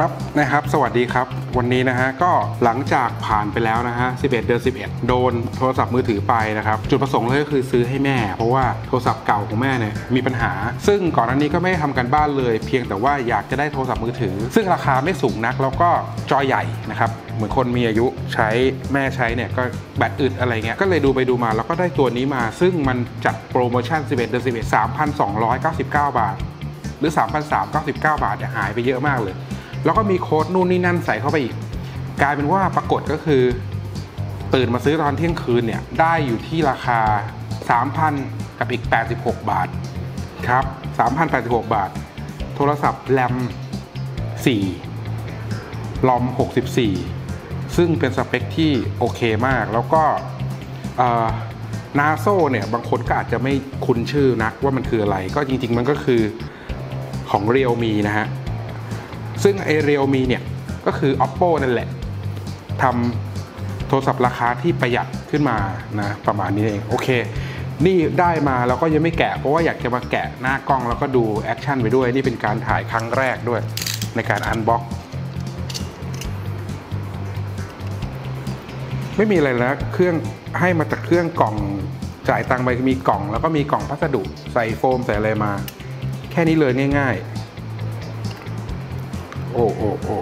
ครับนะครับ สวัสดีครับ วันนี้นะฮะก็หลังจากผ่านไปแล้วนะฮะ 11 เดือน 11 โดนโทรศัพท์มือถือไปนะครับ จุดประสงค์เลยก็คือซื้อให้แม่ เพราะว่าโทรศัพท์เก่าของแม่เนี่ยมีปัญหา ซึ่งก่อนหน้านี้ก็ไม่ได้ทำกันบ้านเลย เพียงแต่ว่าอยากจะได้โทรศัพท์มือถือ ซึ่งราคาไม่สูงนักแล้วก็จอใหญ่นะครับเหมือนคนมีอายุใช้แม่ใช้เนี่ยก็แบตอึดอะไรเงี้ยก็เลยดูไปดูมาแล้วก็ได้ตัวนี้มา ซึ่งมันจัดโปรโมชั่น 11 เดือน 11 3,299 บาท หรือ 3,399 บาทเนี่ยหายไปเยอะมากเลย แล้วก็มีโค้ดนู่นนี่นั่นใส่เข้าไปอีก กลายเป็นว่าปรากฏก็คือ ตื่นมาซื้อตอนเที่ยงคืนเนี่ยได้อยู่ที่ราคา 3,000 กับอีก 86 บาทครับ3,086 บาท โทรศัพท์แรม 4 ลอม 64 ซึ่งเป็นสเปคที่โอเคมาก แล้วก็Narzo เนี่ย บางคนก็อาจจะไม่คุ้นชื่อนักว่ามันคืออะไร ก็จริง ๆ มันก็คือของ Realme นะฮะ ซึ่งไอ้ Realme เนี่ยก็คือ oppo นั่นแหละทำโทรศัพท์ราคาที่ประหยัดขึ้นมานะประมาณนี้เองโอเค นี่ได้มาแล้วก็ยังไม่แกะ เพราะว่าอยากจะมาแกะหน้ากล้องแล้วก็ดู action ไปด้วย นี่เป็นการถ่ายครั้งแรกด้วยในการ unboxไม่มีอะไรแล้วเครื่องให้มาจากเครื่องกล่องจ่ายตังไปมีกล่อง แล้วก็มีกล่องพัสดุใส่โฟมใส่อะไรมา แค่นี้เลยง่าย ๆ โอ้โอ้โอ้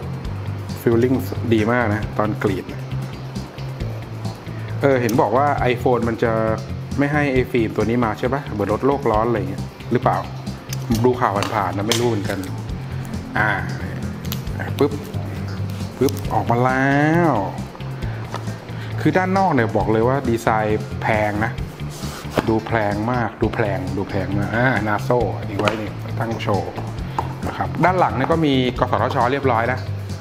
feeling ดีมากนะ ตอนกรีด เออ เห็นบอกว่า iPhone มันจะไม่ให้ไอ้ฟิล์มตัวนี้มาใช่ปะเหมือนลดโลกร้อนอะไรเงี้ยหรือเปล่า ดูข่าวผ่านๆนะไม่รู้เหมือนกัน อ่าปึ๊บปึ๊บออกมาแล้ว คือด้านนอกเนี่ยบอกเลยว่าดีไซน์แพงนะ ดูแพงมากดูแพงดูแพงมากอ่านาโซ่ดีไว้นี่ตั้งโชว์ ครับด้านหลังเนี่ยก็มีกสทชเรียบร้อยนะ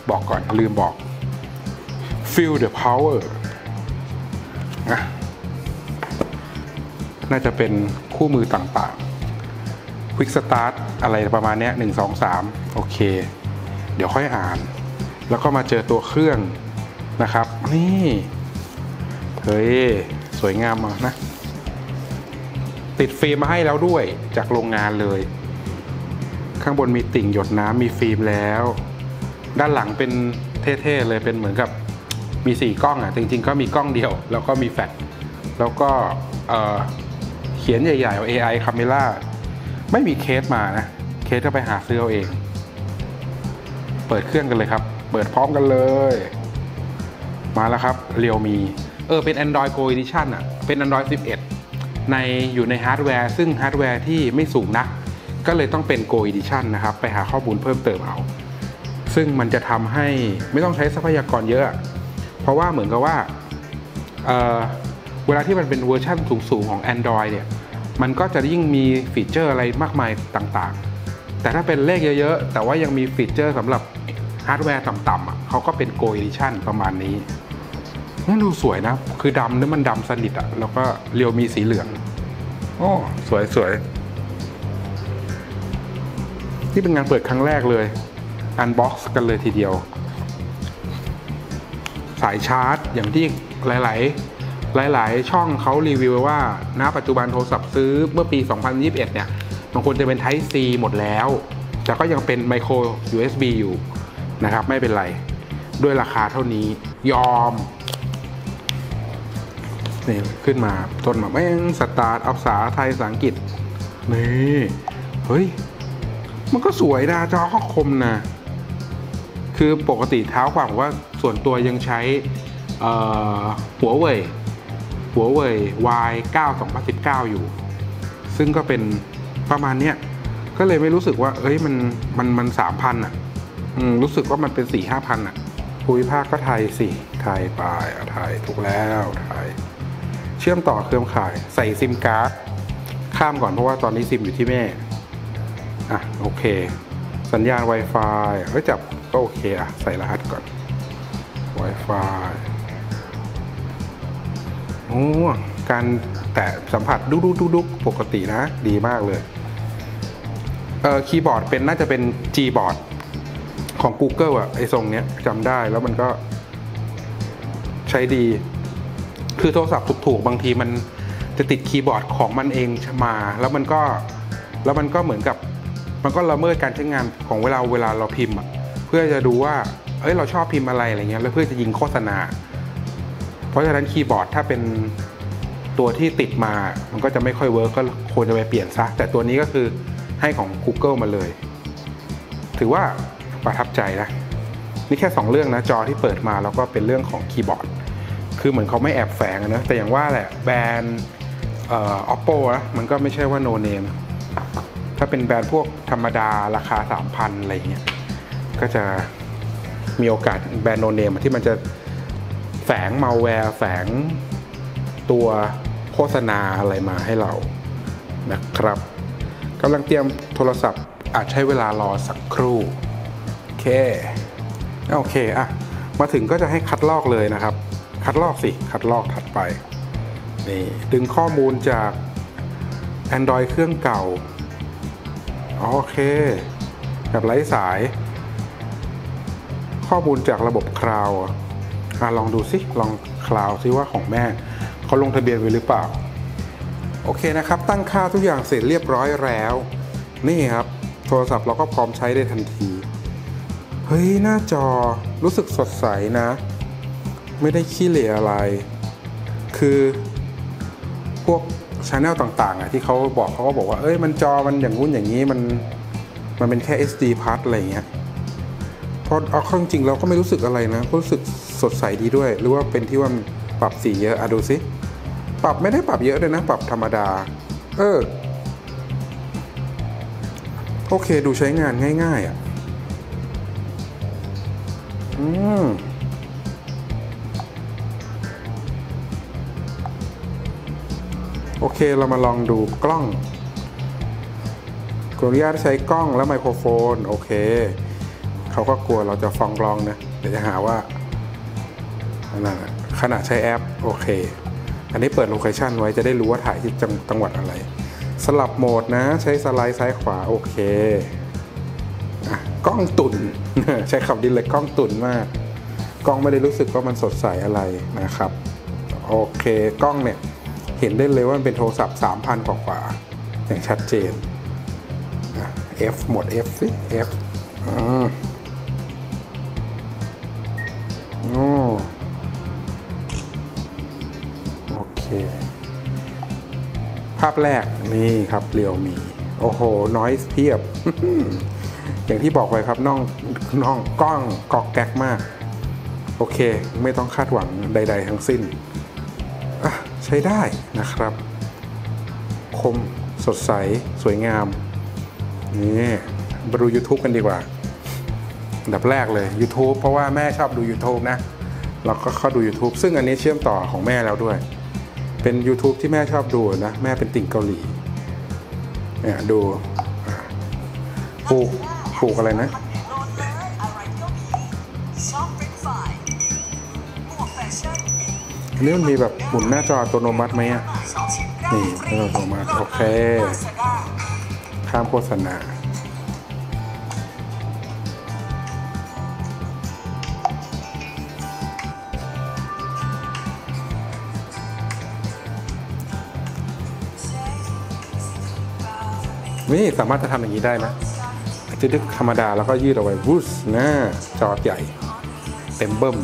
บอกก่อนลืมบอก feel the power นะน่าจะเป็นคู่มือต่างๆ quick start อะไรประมาณนี้หนึ่งสองสามโอเค เดี๋ยวค่อยอ่าน แล้วก็มาเจอตัวเครื่องนะครับ นี่เฮ้ยสวยงามมากนะ ติดฟิล์มมาให้แล้วด้วยจากโรงงานเลย ข้างบนมีติ่งหยดน้ำมีฟิล์มแล้ว ด้านหลังเป็นเท่ๆเลยเป็นเหมือนกับมีสี่กล้องอะจริงๆ ก็มีกล้องเดียว แล้วก็มีแฟลชแล้วก็เขียนใหญ่ๆ AI Camera ไม่มีเคสมานะ เคสก็ไปหาซื้อเอาเอง เปิดเครื่องกันเลยครับ เปิดพร้อมกันเลย มาแล้วครับ realme เออ เป็น Android Go Edition อะ เป็น Android 11 ในอยู่ในฮาร์ดแวร์ ซึ่งฮาร์ดแวร์ที่ไม่สูงนัก ก็เลยต้องเป็น Go Edition นะครับ ไปหาข้อมูลเพิ่มเติมเอา ซึ่งมันจะทำให้ไม่ต้องใช้ทรัพยากรเยอะ เพราะว่าเหมือนกับว่าเวลาที่มันเป็นเวอร์ชันสูงๆของ Android เนี่ย มันก็จะยิ่งมีฟีเจอร์อะไรมากมายต่างๆ แต่ถ้าเป็นเลขเยอะๆ แต่ว่ายังมีฟีเจอร์สำหรับฮาร์ดแวร์ต่ำๆเขาก็เป็น Go Edition ประมาณนี้นี่ดูสวยนะ คือดำนี่มันดำสนิทอะแล้วก็ realme สีเหลือง โอ้ สวยสวย นี่เป็นงานเปิดครั้งแรกเลย unbox กันเลยทีเดียว สายชาร์จ อย่างที่หลายๆ หลาย ๆ ช่องเขารีวิวว่าณปัจจุบันโทรศัพท์ซื้อเมื่อปี 2021 เนี่ยบางคนจะเป็น Type C หมดแล้ว แต่ก็ยังเป็น Micro USB อยู่นะครับ ไม่เป็นไร ด้วยราคาเท่านี้ยอมนี่ขึ้นมาต้นมาแม่งสตาร์ทอัภาษาไทยภาษาอังกฤษนี่ เฮ้ย มันก็สวยนะจอก็คมนะ คือปกติเท้าความว่าส่วนตัวยังใช้หัวเว่ยหัวเว่ย Y9 2019 อยู่ ซึ่งก็เป็นประมาณเนี้ยก็เลยไม่รู้สึกว่า เอ้ยมันมันมันสามพันอะรู้สึกว่ามันเป็นสี่ห้าพันอะภูมิภาคก็ไทยสิไทยไปไทยถูกแล้วไทยเชื่อมต่อเครือข่าย ใส่ซิมการ์ดข้ามก่อนเพราะว่าตอนนี้ซิมอยู่ที่แม่ อะโอเค สัญญาณ Wi-Fi เฮ้ยจับก็โอเคอะใส่รหัสก่อน Wi-Fi โอ้การแตะสัมผัสดุกดุกดุดุกปกตินะดีมากเลยเออคีย์บอร์ดเป็นน่าจะเป็น G บอร์ดของ Google อะไอทรงเนี้ยจำได้แล้วมันก็ใช้ดี คือโทรศัพท์ถูกๆบางทีมันจะติดคีย์บอร์ดของมันเองมา แล้วมันก็แล้วมันก็เหมือนกับ มันก็ละเมิดการใช้งานของเวลาเวลาเราพิมพ์เพื่อจะดูว่าเอ้ยเราชอบพิมพ์อะไรอะไรเงี้ยแล้วเพื่อจะยิงโฆษณา เพราะฉะนั้นคีย์บอร์ดถ้าเป็นตัวที่ติดมา มันก็จะไม่ค่อย work ก็ควรจะไปเปลี่ยนซะ แต่ตัวนี้ก็คือให้ของ Google มาเลย ถือว่าประทับใจนะ นี่แค่ 2 เรื่องนะ จอที่เปิดมาแล้วก็เป็นเรื่องของคีย์บอร์ด คือเหมือนเขาไม่แอบแฝงนะ แต่อย่างว่าแหละแบรนด์ออ oppo นะมันก็ไม่ใช่ว่า no name ถ้าเป็นแบรนด์พวกธรรมดาราคา 3,000 อะไรเงี้ย ก็จะมีโอกาสแบรนด์โนเนมที่มันจะแฝงมาแวร์แฝงตัวโฆษณาอะไรมาให้เรานะครับกำลังเตรียมโทรศัพท์อาจใช้เวลารอสักครู่ โอเค โอเคอะมาถึงก็จะให้คัดลอกเลยนะครับ คัดลอกสิ คัดลอกถัดไป นี่ ดึงข้อมูลจาก Android เครื่องเก่า โอเค แบบไร้สาย ข้อมูลจากระบบ cloud อะอะลองดูสิลอง cloud ซิว่าของแม่เขาลงทะเบียนไว้หรือเปล่า โอเคนะครับ ตั้งค่าทุกอย่างเสร็จเรียบร้อยแล้ว นี่ครับ โทรศัพท์เราก็พร้อมใช้ได้ทันที เฮ้ย หน้าจอรู้สึกสดใสนะ ไม่ได้ขี้เหร่อะไร คือพวก ช anel ต่างๆอะที่เขาบอกเขาก็บอกว่าเอ้ยมันจอมันอย่างงู้นอย่างนี้มันมันเป็นแค่ SD part อะไรเงี้ยพอเอาเข้าจริงเราก็ไม่รู้สึกอะไรนะก็รู้สึกสดใสดีด้วย หรือว่าเป็นที่ว่าปรับสีเยอะอะดูสิปรับไม่ได้ปรับเยอะเลยนะ ปรับธรรมดา เออ โอเคดูใช้งานง่าย ๆอะอืม โอเคเรามาลองดูกล้องขออนุญาตใช้กล้องและไมโครโฟน โอเค เขาก็กลัวเราจะฟองร้องนะเดี๋ยวจะหาว่าอันนั่นขณะใช้แอป โอเค อันนี้เปิดโลเคชันไว้จะได้รู้ว่าถ่ายที่จังจงหวัดอะไร สลับโหมดนะ ใช้สไลด์ซ้ายขวา โอเคอกล้องตุนใช้คำดีเลยกล้องตุนมาก กล้องไม่ได้รู้สึกว่ามันสดใสอะไรนะครับ โอเค กล้องเนี่ย เห็นได้เลยว่ามันเป็นโทรศัพท์ 3,000 กว่ากว่าๆอย่างชัดเจนอะ F หมด F สิ F อืมโอ้โอเค ภาพแรกนี่ครับเรียวมี โอ้โห น้อยเพียบ อย่างที่บอกไปครับน้องน้องกล้องกอกแก๊กมาก โอเค ไม่ต้องคาดหวังใด ๆ ทั้งสิ้นอะ ใช้ได้นะครับ คมสดใสสวยงาม นี่มาดู YouTube กันดีกว่าอันดับแรกเลย YouTube เพราะว่าแม่ชอบดู YouTube นะ เราก็เข้าดู YouTube ซึ่งอันนี้เชื่อมต่อของแม่แล้วด้วย เป็น YouTube ที่แม่ชอบดูนะ แม่เป็นติ่งเกาหลีเนี่ยดูปลูกปลูกอะไรนะ อันนี้มันมีแบบหมุนหน้าจออัตโนมัติไหมอะ นี่อัตโนมัติโอเค ข้ามโฆษณานี่สามารถจะทำอย่างนี้ได้นะจะดึกธรรมดาแล้วก็ยืดเอาไว้วูสน้าจอใหญ่ เต็มเบิ้ม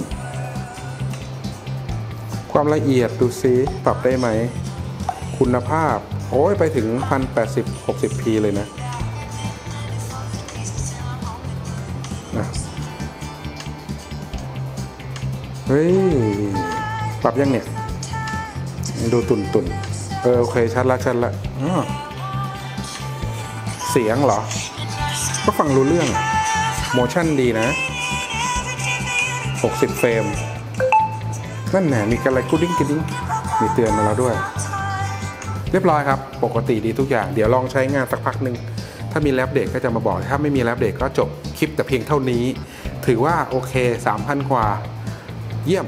ความละเอียดดูซิปรับได้ไหม คุณภาพ โอ้ยไปถึง 1080 60p เลยนะนะเฮ้ย ปรับยังเนี่ย ดูตุนตุนเออ โอเค ชัดละชัดละเสียงเหรอ ก็ฟังรู้เรื่อง โมชั่นดีนะ 60 เฟรม นั่นแหละมีอะไรกุดิ้งกุดิ้งมีเตือนมาแล้วด้วย เรียบร้อยครับ ปกติดีทุกอย่าง เดี๋ยวลองใช้งานสักพักหนึ่งถ้ามีแลปเดตก็จะมาบอก ถ้าไม่มีแลปเดตก็จบคลิปแต่เพียงเท่านี้ ถือว่าโอเค 3,000 กว่า เยี่ยม